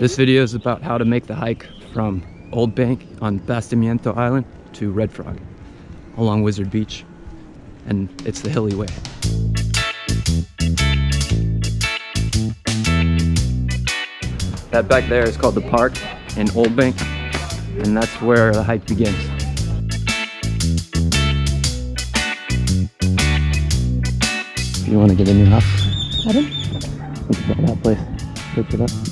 This video is about how to make the hike from Old Bank on Bastimiento Island to Red Frog along Wizard Beach. And it's the hilly way. That back there is called the park in Old Bank, and that's where the hike begins. You want to get in your house, Pardon? that place. Look it up.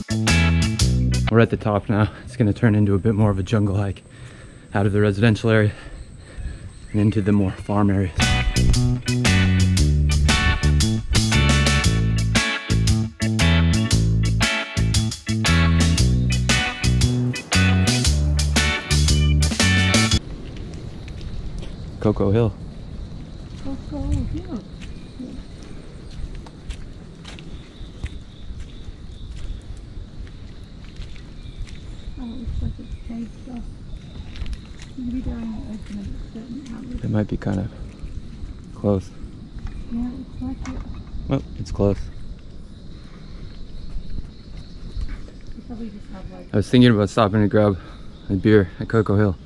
We're at the top now. It's going to turn into a bit more of a jungle hike out of the residential area and into the more farm areas. Coco Hill. Coco Hill. It might be kind of close. Yeah, it looks like it. Well, it's close. They probably just have like I was thinking about stopping to grab a beer at Cocoa Hill,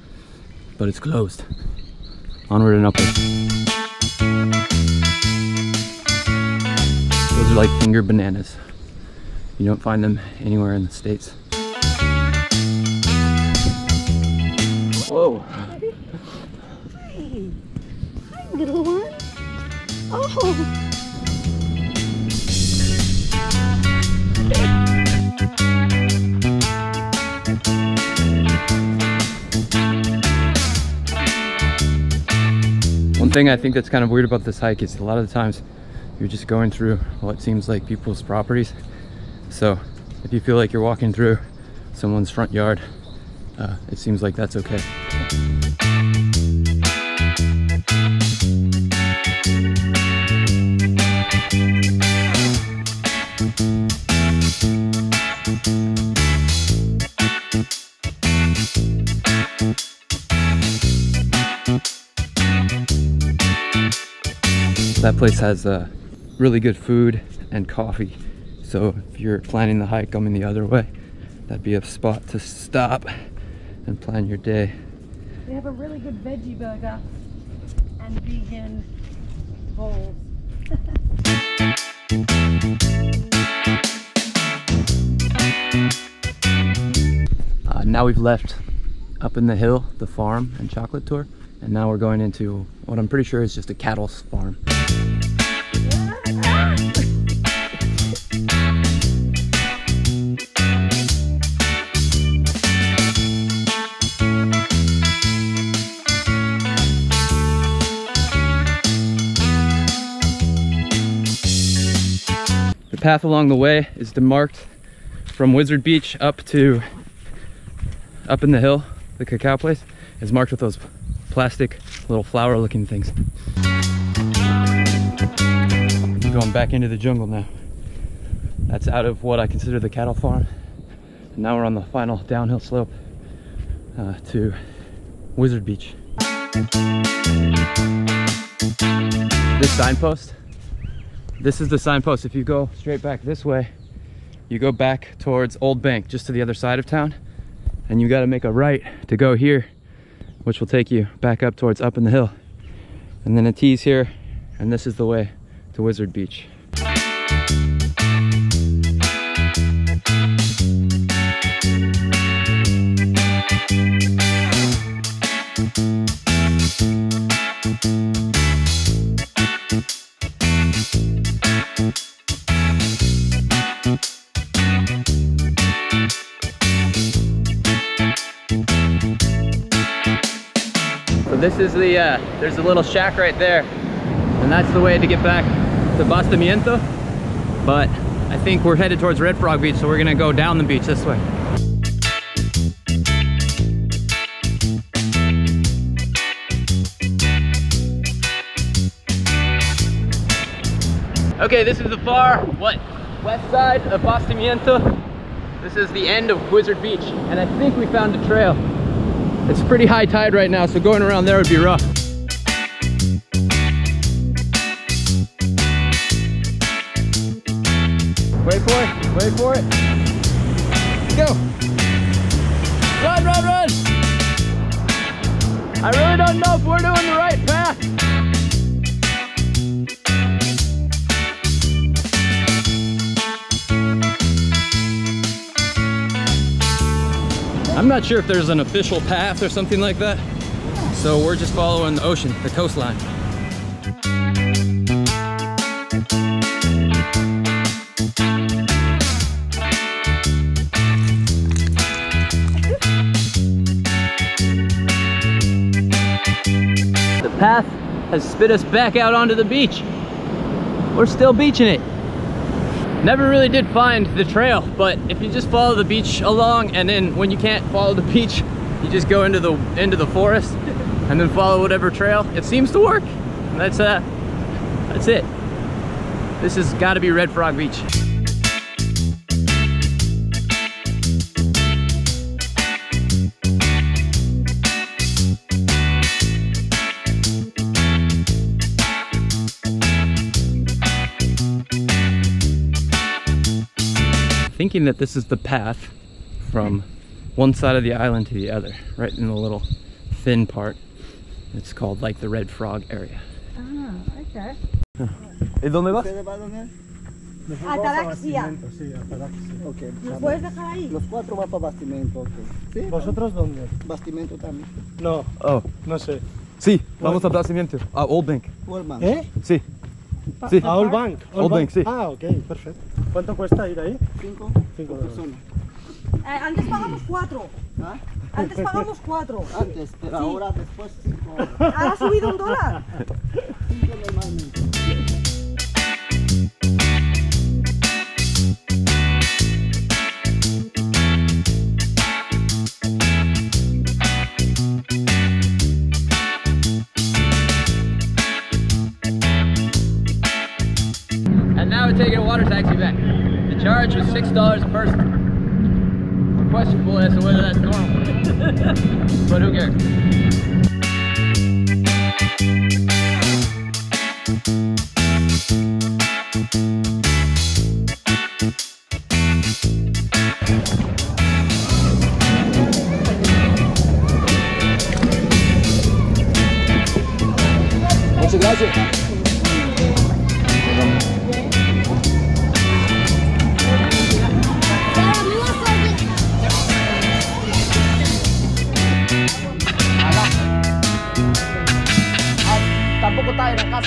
but it's closed. Onward and upward. Those are like finger bananas. You don't find them anywhere in the States. One thing I think that's kind of weird about this hike is a lot of the times you're just going through what seems like people's properties. So if you feel like you're walking through someone's front yard, uh, it seems like that's okay. That place has uh, really good food and coffee. So if you're planning the hike coming the other way, that'd be a spot to stop and plan your day. They have a really good veggie burger and vegan bowls. now we've left up in the hill, the farm and chocolate tour, and now we're going into what I'm pretty sure is just a cattle farm. The path along the way is demarked from Wizard Beach up to up in the hill, the cacao place, is marked with those plastic little flower looking things. Going back into the jungle now. That's out of what I consider the cattle farm. And now we're on the final downhill slope uh, to Wizard Beach. This signpost, this is the signpost. If you go straight back this way, you go back towards Old Bank, just to the other side of town and you got to make a right to go here which will take you back up towards up in the hill. And then a tease here and this is the way to wizard beach this is the, uh, there's a little shack right there. And that's the way to get back to Bastimiento. But I think we're headed towards Red Frog Beach, so we're gonna go down the beach this way. Okay, this is the far, what, west side of Bastimiento. This is the end of Wizard Beach, and I think we found a trail. It's pretty high tide right now, so going around there would be rough. Wait for it, wait for it. go. Run, run, run. I really don't know if we're doing the right path. Not sure if there's an official path or something like that. So we're just following the ocean, the coastline. The path has spit us back out onto the beach. We're still beaching it. Never really did find the trail, but if you just follow the beach along and then when you can't follow the beach, you just go into the into the forest and then follow whatever trail. It seems to work. And that's uh that's it. This has got to be Red Frog Beach. Thinking that this is the path from one side of the island to the other, right in the little thin part. It's called like the Red Frog area. Ah, okay. ¿Y dónde vas? A dónde? Ataraxia. Sí, Ataraxia. Ok. ¿Nos puedes dejar ahí? Los cuatro van para bastimento, ok. ¿Sí? ¿Vosotros dónde? Bastimento también. No, Oh, no sé. sí, vamos a Placimiento. A Old Bank. Wallman. ¿Eh? Sí, sí. A Old Bank. Old Bank, sí. Ah, ok, perfecto. ¿Cuánto cuesta ir ahí? Cinco Cinco por dólares. persona. Eh, antes pagamos cuatro. ¿Ah? Antes pagamos cuatro. Antes, pero ahora después cinco. Ahora ha subido un dólar. Cinco taking a water taxi back. The charge was six dollars a person. Questionable as to whether that's normal. but who cares?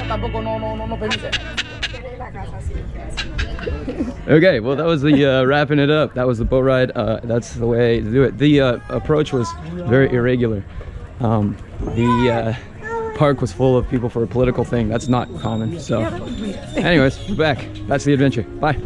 Tampoco no, no, no, no permite. Okay, well, that was the uh, wrapping it up. That was the boat ride. Uh, that's the way to do it. The uh, approach was very irregular. Um, the uh, park was full of people for a political thing. That's not common. So, anyways, we're back. That's the adventure. Bye.